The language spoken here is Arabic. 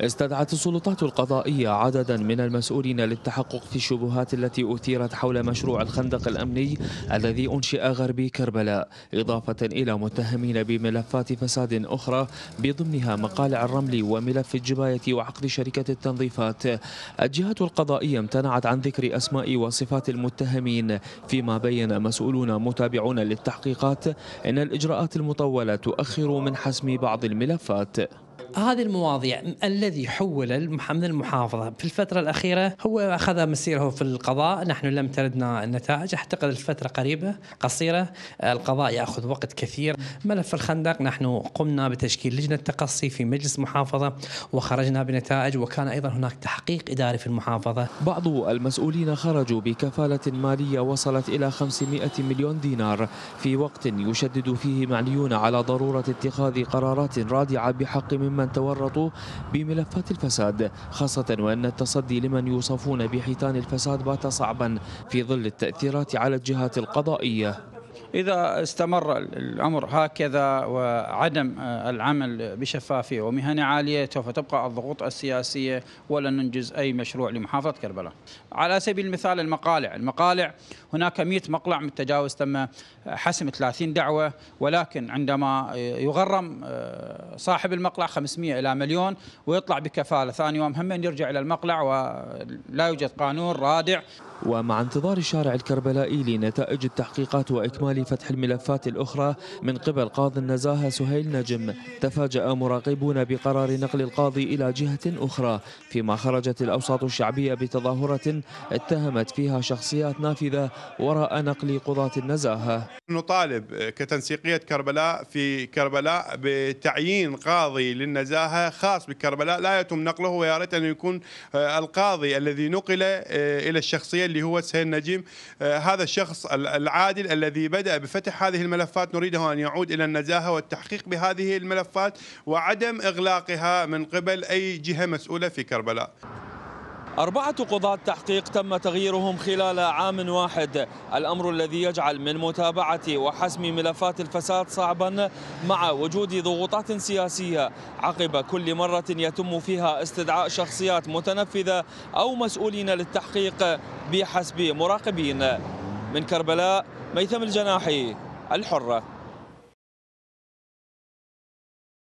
استدعت السلطات القضائية عددا من المسؤولين للتحقق في الشبهات التي أثيرت حول مشروع الخندق الأمني الذي أنشئ غربي كربلاء إضافة إلى متهمين بملفات فساد أخرى بضمنها مقالع الرمل وملف الجباية وعقد شركة التنظيفات. الجهات القضائية امتنعت عن ذكر أسماء وصفات المتهمين فيما بين مسؤولون متابعون للتحقيقات أن الإجراءات المطولة تؤخر من حسم بعض الملفات. هذه المواضيع الذي حول من المحافظة. في الفترة الأخيرة هو أخذ مسيره في القضاء. نحن لم تردنا النتائج. أعتقد الفترة قريبة قصيرة. القضاء يأخذ وقت كثير. ملف الخندق. نحن قمنا بتشكيل لجنة تقصي في مجلس محافظة وخرجنا بنتائج وكان أيضا هناك تحقيق إداري في المحافظة. بعض المسؤولين خرجوا بكفالة مالية وصلت إلى 500 مليون دينار. في وقت يشدد فيه معنيون على ضرورة اتخاذ قرارات رادعة بحق ممن من تورطوا بملفات الفساد خاصة وأن التصدي لمن يوصفون بحيتان الفساد بات صعبا في ظل التأثيرات على الجهات القضائية. إذا استمر الأمر هكذا وعدم العمل بشفافية ومهنة عالية سوف تبقى الضغوط السياسية ولن ننجز أي مشروع لمحافظة كربلاء. على سبيل المثال المقالع. المقالع هناك 100 مقلع متجاوز تم حسم 30 دعوة ولكن عندما يغرم صاحب المقلع 500 إلى مليون ويطلع بكفالة. ثاني يوم هم يرجع إلى المقلع ولا يوجد قانون رادع. ومع انتظار الشارع الكربلائي لنتائج التحقيقات وإكمال فتح الملفات الأخرى من قبل قاضي النزاهة سهيل نجم تفاجأ مراقبون بقرار نقل القاضي إلى جهة أخرى فيما خرجت الأوساط الشعبية بتظاهرة اتهمت فيها شخصيات نافذة وراء نقل قضاة النزاهة. نطالب كتنسيقية كربلاء في كربلاء بتعيين قاضي للنزاهة خاص بكربلاء لا يتم نقله ويا ريت أن يكون القاضي الذي نقل إلى الشخصية اللي هو سهيل نجيم. هذا الشخص العادل الذي بدأ بفتح هذه الملفات. نريده أن يعود إلى النزاهة والتحقيق بهذه الملفات وعدم إغلاقها من قبل أي جهة مسؤولة في كربلاء. أربعة قضاة تحقيق تم تغييرهم خلال عام واحد. الأمر الذي يجعل من متابعة وحسم ملفات الفساد صعبا مع وجود ضغوطات سياسية. عقب كل مرة يتم فيها استدعاء شخصيات متنفذة أو مسؤولين للتحقيق بحسب مراقبين. من كربلاء ميثم الجناحي الحرة.